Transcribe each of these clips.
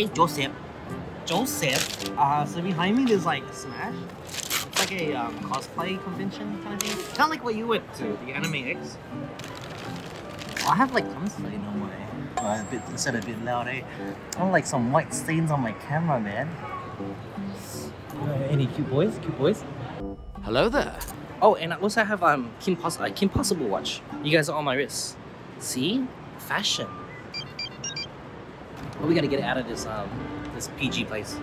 Hey, Joseph. Joseph. Uh, so behind me there's like Smash. It's like a um, cosplay convention kind of thing. Kind of like what you went to, the Anime X. I have like, I'm sorry, no way. Uh, a bit, instead of a bit loud, eh? I want like some white stains on my camera, man. Uh, any cute boys? Cute boys? Hello there. Oh, and I also have um Kim, Poss- uh, Kim Possible watch. You guys are on my wrist. See? Fashion. But we gotta get out of this um this PG place.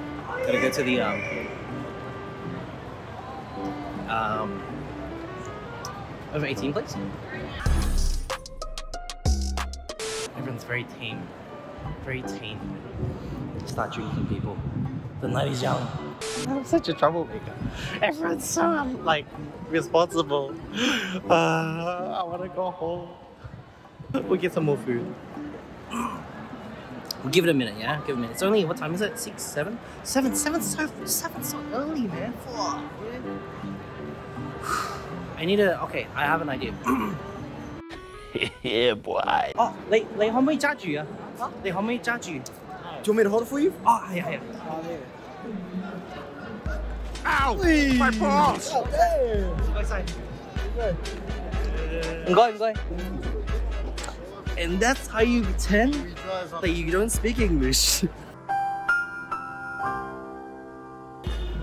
Gotta go to the um um over 18 place. Everyone's very tame. Very tame. Start drinking people. The night is young. I'm such a troublemaker. Everyone's so like responsible. Uh, I wanna go home. We'll get some more food. We'll give it a minute, yeah? Give it a minute. It's only, what time is it? Six, seven? Seven, seven, so, seven so early, man. Fuck, man. I need a, okay, I have an idea. yeah, boy. 哦，你你可唔可以揸住啊？你可唔可以揸住？ Do you want me to hold it for you? 哦，系啊系啊。 Ow! My balls! 唔该晒。唔该唔该。 And that's how you pretend that you don't speak English.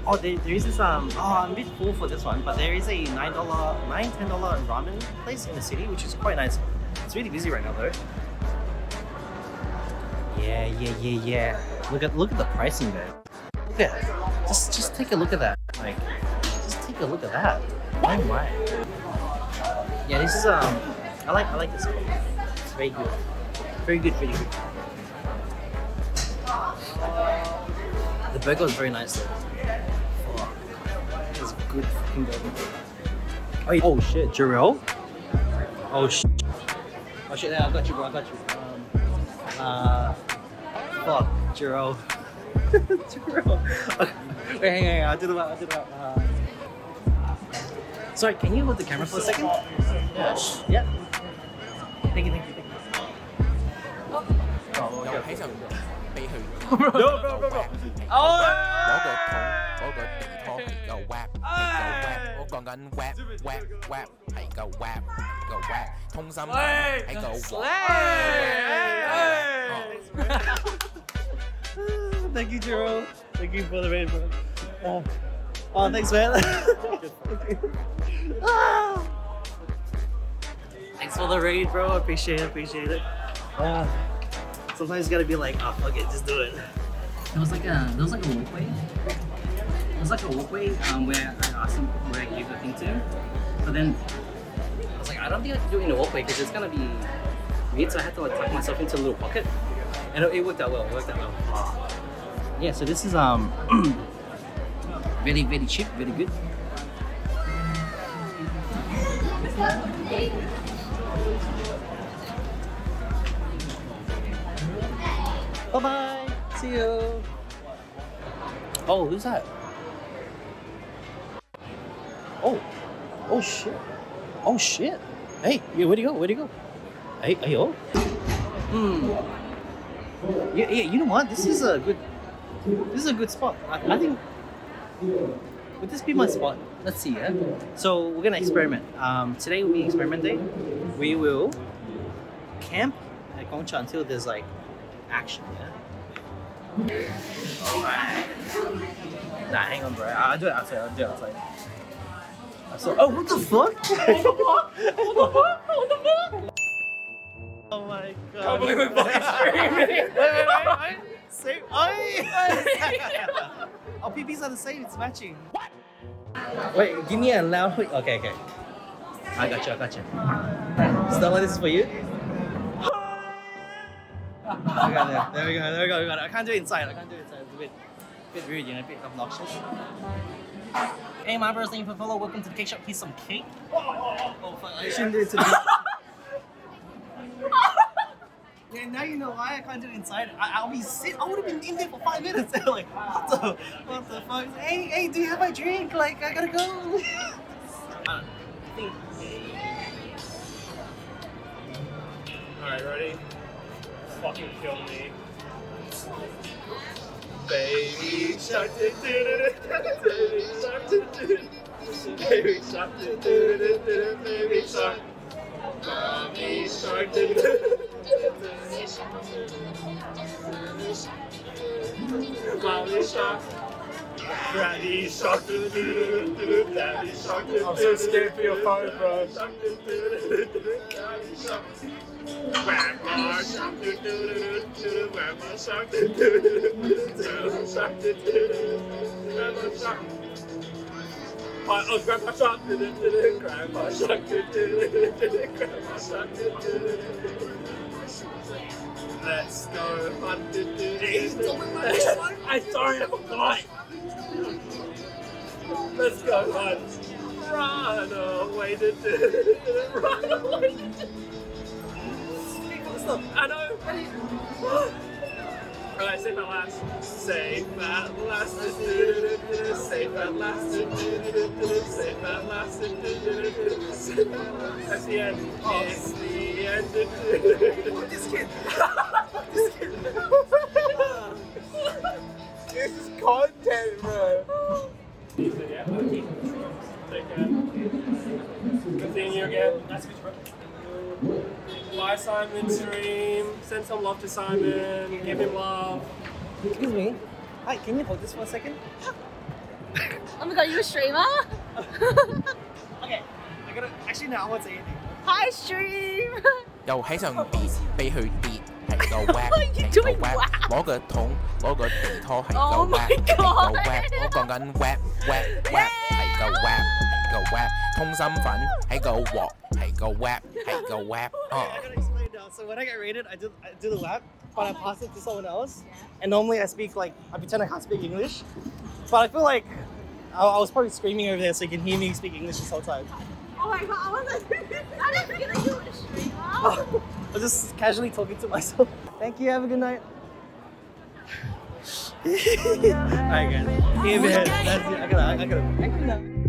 Oh, there, there is this um. Oh, I'm a bit full for this one, but there is a nine dollar, nine ten dollar ramen place in the city, which is quite nice. It's really busy right now though. Yeah, yeah, yeah, yeah. Look at look at the pricing there. Look at just just take a look at that. Like, just take a look at that. My my. Yeah, this is um. I like I like this one. Very good. Very good, very good. The burger is very nice though. Oh, it's good fucking burger. Oh, yeah. oh shit, Jarrell. Oh shit. Oh shit, yeah, I got you, bro. I got you. Um, uh, fuck, Jarrell. Jarrell. Okay. Wait, hang on, hang on. I'll do the I'll do the uh, Sorry, can you hold the camera for a second? Yes. Yeah. Thank you, thank you, thank you. 喺上俾佢攞個桶，攞個地拖俾個 web，俾個 web，我講緊 web web web 係個 web 個 web，通心係個 web。Thank you, Jerome. Thank you for the raid, bro. Oh, oh, thanks, man. thanks for the raid, bro. Appreciate it. Appreciate it. Uh, sometimes you gotta be like, oh, fuck it, just do it. There was like a, there was like a walkway. There was like a walkway um, where I asked him where I gave the thing to, but then I was like, I don't think I can do it in the walkway because it's gonna be weird. So I had to like tuck myself into a little pocket, and it, it worked out well. It worked out well. Yeah, so this is um very very cheap, very good. Bye bye. See you. Oh, who's that? Oh, oh shit. Oh shit. Hey, yeah, where'd he go? Where'd he go? Hey, hey, yo. Hmm. Yeah, yeah. You know what? This is a good. This is a good spot. I, I think. Would this be my spot? Let's see. Yeah. So we're gonna experiment. Um, today will be experiment day. We will camp at Gong Cha until there's like action. Yeah. Alright. Nah, hang on, bro. I'll do it outside. I'll do it outside. So, oh, what the fuck? what the fuck? What the fuck? What the fuck? Oh my god. can't believe we're fucking streaming. wait, wait, wait, wait. Same. Oh, Our PPs are the same. It's matching. What? Wait, give me a loud. Okay, okay. I got you. I got you. Stella, this is for you. It. There we go. There we go. We got it. I can't do it inside. I can't do it inside. It's a bit, a bit rude, know, a bit obnoxious. Hey, my brothers, thank you for follow. Welcome to the cake shop. Here's some cake. Oh, fuck. I shouldn't do it to the. Yeah, now you know why I can't do it inside. I, I'll be sit. I would have been in there for five minutes. like, what the, what the fuck? Hey, hey, do you have my drink? Like, I gotta go. Uh, I think. Alright, ready? Fucking kill me. Baby shark, do do do do, baby shark, do do do, baby shark, do do do do, baby shark, mommy shark, do do mommy shark. Daddy shark, do do do do, daddy shark, do do I'm so scared for your phone, bro. Grandma shark, do do do do, grandma shark, do do do do, shark, do do do, grandma shark. Oh, grandma shark, do do do, grandma shark, do do do, grandma shark, do do do. Let's go hunt, do do do. I'm sorry, I forgot. Let's go hunt. Run away, do do do, run away. Stop. I know. Alright, safe at last. Safe at last. Safe at last. Safe at last. That's the end. It's the end. do-do-do-do-do. This kid. again. Nice to meet you, bro. Bye, Simon Stream. Send some love to Simon. Give him love. Excuse me. Hi, can you hold this for a second? Oh my god, you a streamer? Okay. I gotta. Actually, no, I won't say anything. Hi stream! 又喺上边俾佢跌，系个 web， You 系个 doing web， wow 攞个桶攞个地拖系个 Oh my web，系个 God web，我讲紧 web web web 系个 web 系 個 web，通心粉喺個鑊，係個 web，係個 web。Oh. I gotta explain now. So when I get raided, I do I do the web, but I pass it to someone else. And normally I speak like I pretend I can't speak English, but I feel like I, I was probably screaming over there, so you can hear me speak English this whole time. Oh my god! I was like, I didn't you. I was just casually talking to myself. Thank you. Have a good night. Alright guys, give it. That's it. I gotta, I gotta, I gotta.